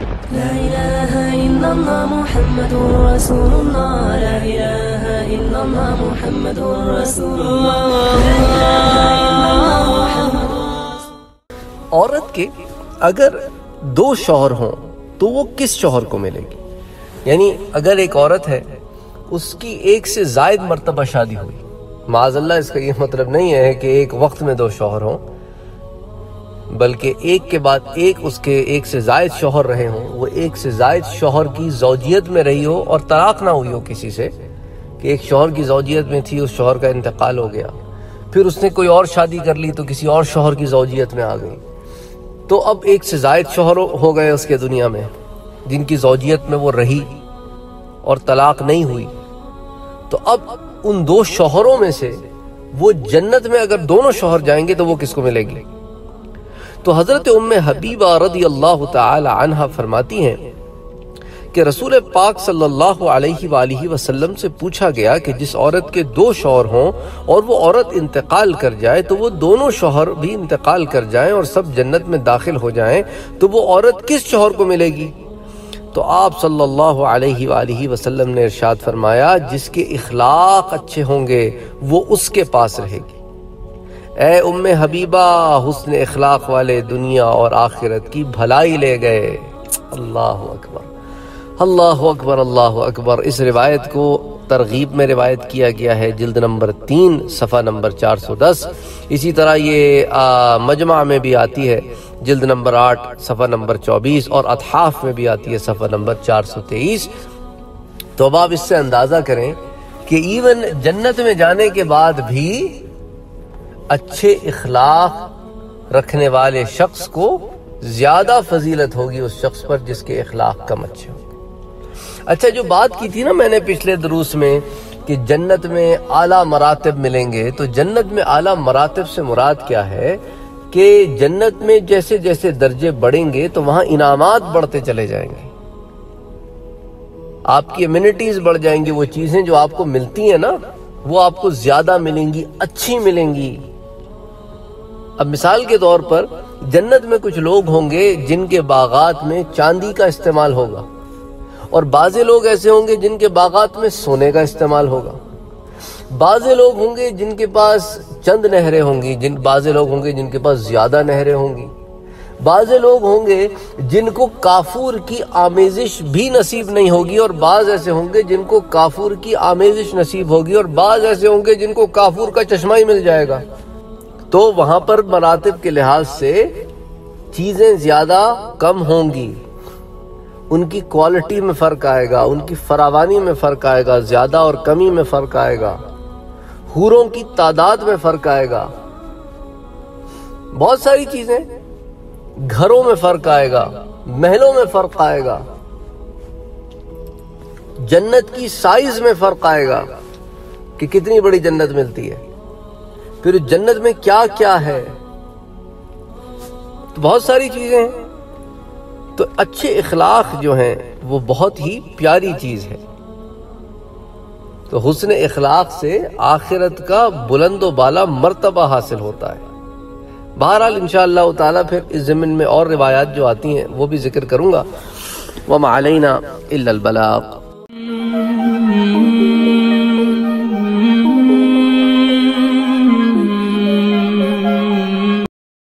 لا إله إلا الله محمد رسول الله. لا إله إلا الله محمد رسول الله. لا إله إلا الله محمد عورت کے اگر دو شوہر ہوں تو وہ کس شوہر کو ملے گی؟ یعنی اگر ایک عورت ہے، اس کی ایک سے زائد مرتبہ شادی ہوئی۔ معاذ اللہ، اس کا یہ مطلب نہیں ہے کہ ایک وقت میں دو شوہر ہوں۔ بلکہ ایک کے بعد ایک اس کے ایک سے زائد شوہر رہے ہوں، وہ ایک سے زائد شوہر کی زوجیت میں رہی ہو اور طلاق نہ ہوئی ہو کسی سے کہ ایک شوہر کی زوجیت میں تھی، اس شوہر کا انتقال ہو گیا۔ پھر اس نے کوئی اور شادی کر لی تو کسی اور شوہر کی زوجیت میں آ گئی۔ تو اب ایک سے زائد شوہر ہو گئے اس کے دنیا میں۔ جن کی زوجیت میں وہ رہی اور طلاق نہیں ہوئی۔ تو اب ان دو شوہروں میں سے وہ جنت میں اگر دونوں شوہر جائیں گے تو وہ کس کو ملے گی؟ تو حضرت ام حبیبہ رضی اللہ تعالی عنہ فرماتی ہیں کہ رسول پاک صلی اللہ علیہ وآلہ وسلم سے پوچھا گیا کہ جس عورت کے دو شوہر ہوں اور وہ عورت انتقال کر جائے تو وہ دونوں شوہر بھی انتقال کر جائیں اور سب جنت میں داخل ہو جائیں، تو وہ عورت کس شوہر کو ملے گی؟ تو آپ صلی اللہ علیہ وآلہ وسلم نے ارشاد فرمایا، جس کے اخلاق اچھے ہوں گے، وہ اس کے پاس رہے گی۔ اے ام حبیبہ، حسن اخلاق والے دنیا اور آخرت کی بھلائی لے گئے۔ اللہ اکبر۔ اللہ اکبر اللہ اکبر۔ اس روایت کو ترغیب میں روایت کیا گیا ہے، جلد نمبر تین، صفحہ نمبر چار سو دس۔ اسی طرح یہ مجمع میں بھی آتی ہے، جلد نمبر آٹھ، صفحہ نمبر چوبیس، اور اتحاف میں بھی آتی ہے، صفحہ نمبر چار سو تیئیس۔ تو اب آپ اس سے اندازہ کریں کہ ایون جنت میں جانے کے بعد بھی اچھے اخلاق رکھنے والے شخص کو زیادہ فضیلت ہوگی اس شخص پر جس کے اخلاق کم اچھے ہوں اچھا جو بات کی تھی نا میں نے پچھلے دروس میں کہ جنت میں اعلیٰ مراتب ملیں گے، تو جنت میں اعلیٰ مراتب سے مراد کیا ہے؟ کہ جنت میں جیسے جیسے درجے بڑھیں گے، تو وہاں انعامات بڑھتے چلے جائیں گے۔ آپ کی امینٹیز بڑھ جائیں گی، وہ چیزیں جو آپ کو ملتی ہیں نا، وہ آپ کو زیادہ ملیں گی، اچھی ملیں گی۔ اب مثال کے طور پر جنت میں کچھ لوگ ہوں گے جن کے باغات میں چاندی کا استعمال ہوگا اور بعضے لوگ ایسے ہوں گے جن کے باغات میں سونے کا استعمال ہوگا بعضے لوگ ہوں گے جن کے پاس چند نہریں ہوں گی جن بعضے لوگ ہوں گے جن کے پاس زیادہ نہریں ہوں گی بعضے لوگ ہوں گے جن کو کافور کی آمیزش بھی نصیب نہیں ہوگی اور بعض ایسے ہوں گے جن کو کافور کی آمیزش نصیب ہوگی اور بعض ایسے ہوں گے جن کو کافور کا چشمہ ہی مل جائے گا تو وہاں پر مراتب کے لحاظ سے چیزیں زیادہ کم ہوں گی۔ ان کی کوالٹی میں فرق آئے گا، ان کی فراوانی میں فرق آئے گا، زیادہ اور کمی میں فرق آئے گا۔ حوروں کی تعداد میں فرق آئے گا۔ بہت ساری چیزیں گھروں میں فرق آئے گا، محلوں میں فرق آئے گا۔ جنت کی سائز میں فرق آئے گا کہ کتنی بڑی جنت ملتی ہے۔ پھر جنت میں کیا کیا ہے؟ تو بہت ساری چیزیں ہیں۔ تو اچھے اخلاق جو ہیں، وہ بہت ہی پیاری چیز ہے۔ تو حسن اخلاق سے آخرت کا بلند و بالا مرتبہ حاصل ہوتا ہے۔ بہرحال انشاءاللہ تعالیٰ پھر اس زمین میں اور روایات جو آتی ہیں، وہ بھی ذکر کروں گا۔ وَمَا عَلَيْنَا إِلَّا الْبَلَاغ۔